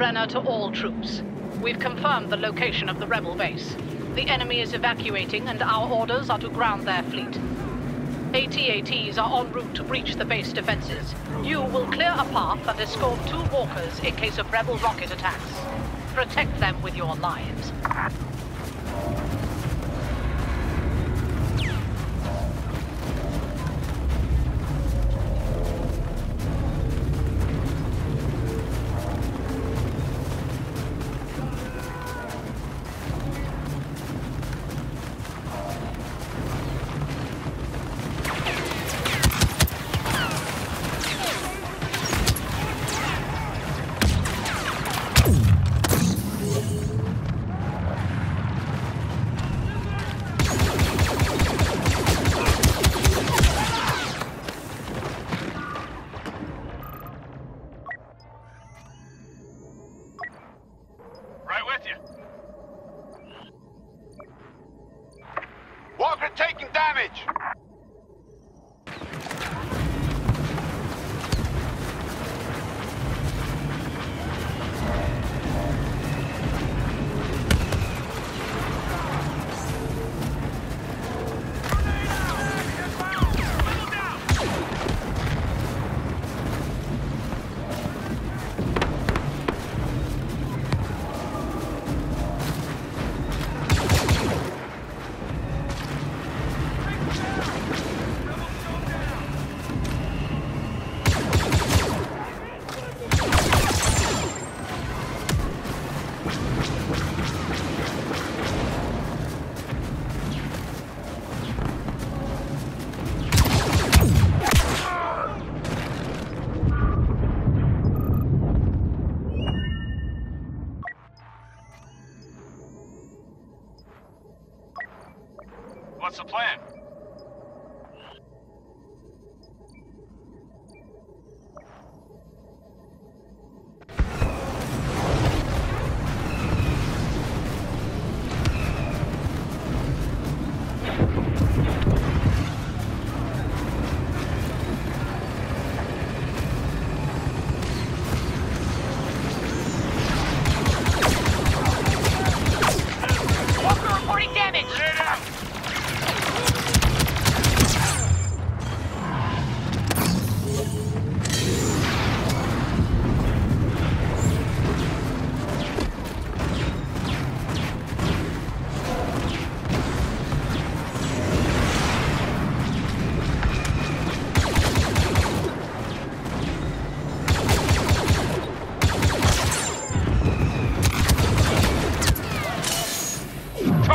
Brenner to all troops. We've confirmed the location of the rebel base. The enemy is evacuating and our orders are to ground their fleet. AT-ATs are en route to breach the base defenses. You will clear a path and escort two walkers in case of rebel rocket attacks. Protect them with your lives.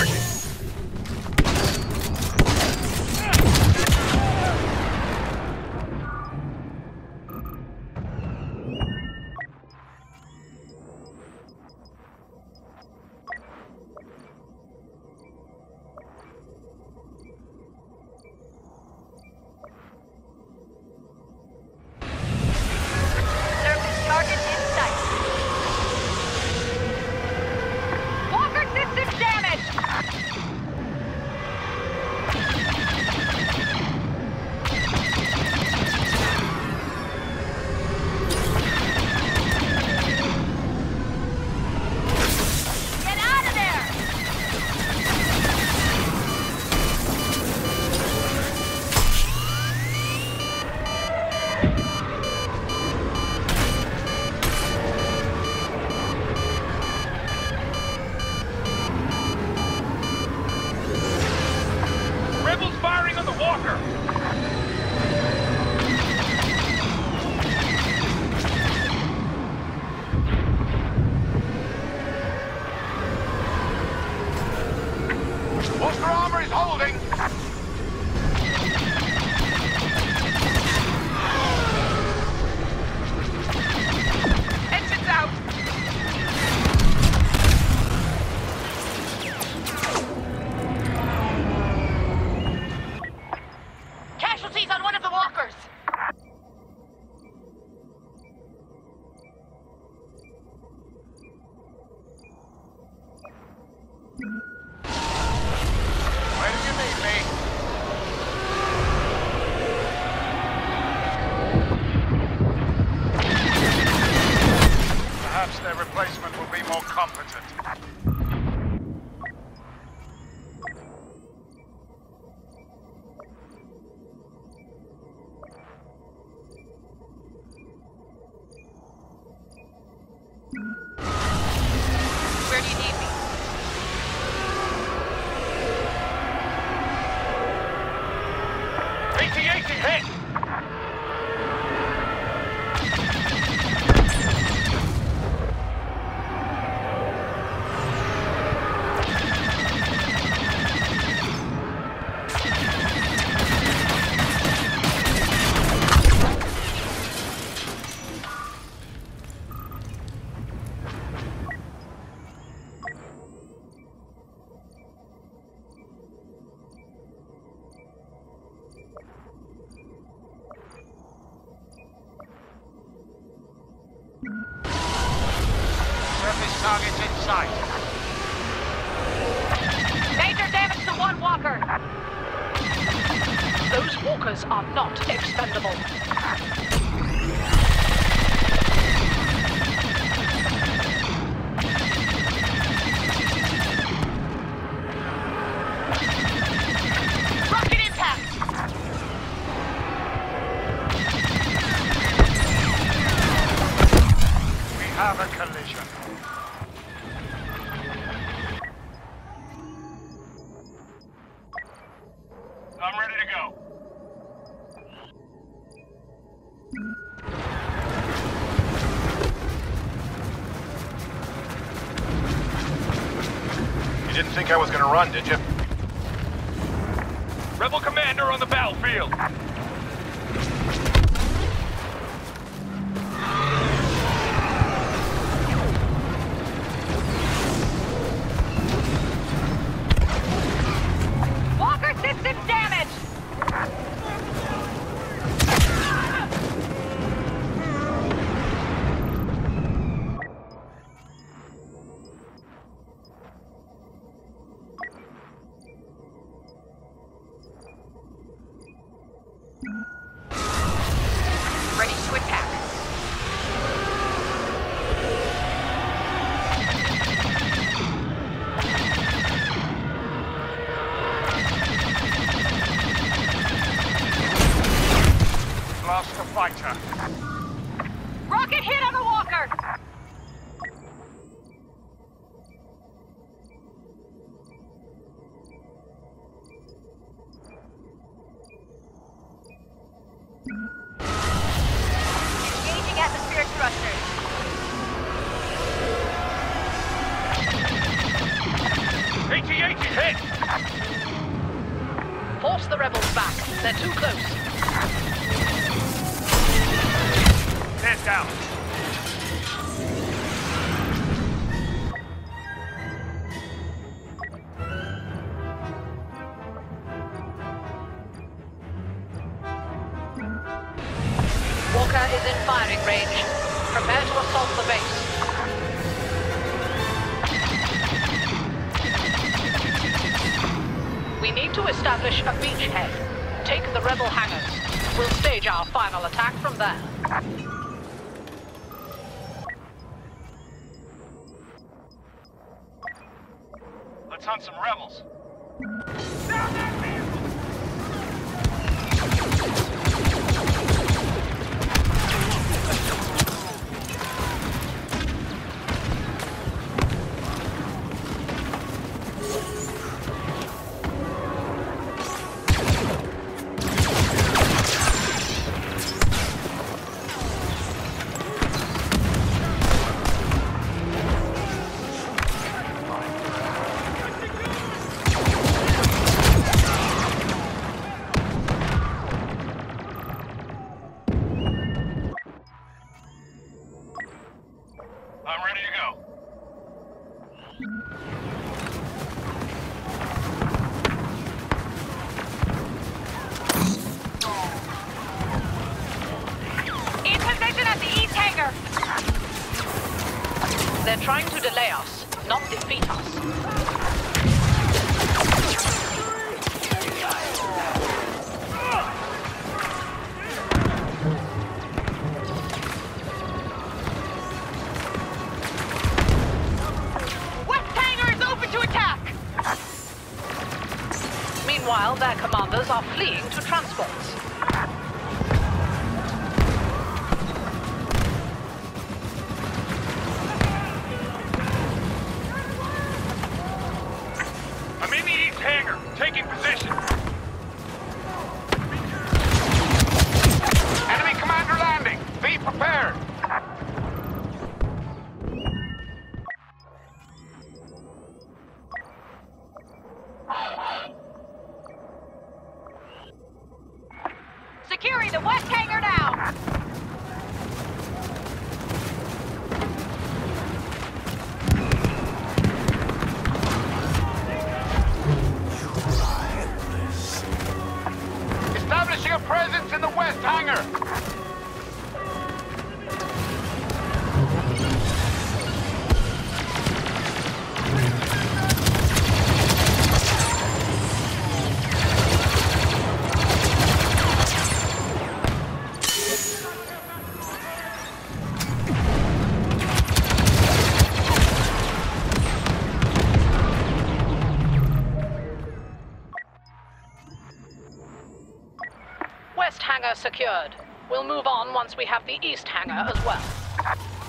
Charge Perhaps their replacement will be more competent. Where do you need me? Expendable. I was gonna run, did you? Rebel commander on the battlefield. They're too close. Down. Walker is in firing range. Prepare to assault the base. We need to establish a beachhead. Take the rebel hangars. We'll stage our final attack from there. Let's hunt some rebels. They're trying to delay us, not defeat us. West hangar is open to attack. Meanwhile, their commanders are fleeing to transports. The west hangar once we have the east hangar as well.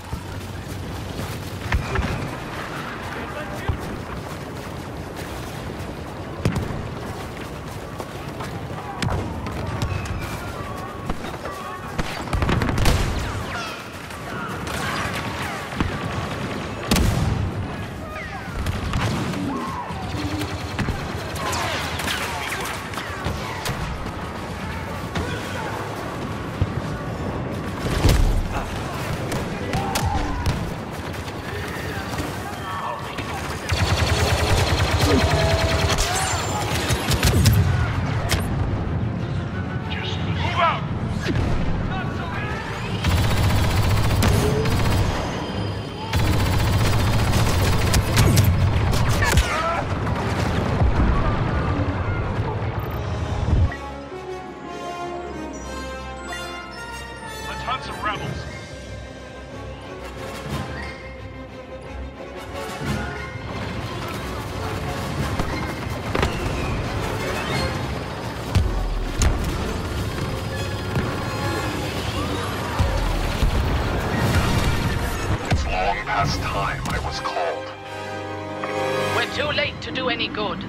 Too late to do any good.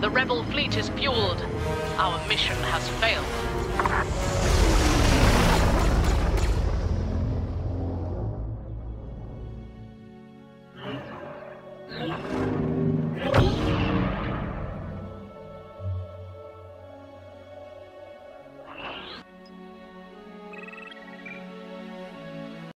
The rebel fleet is fueled. Our mission has failed.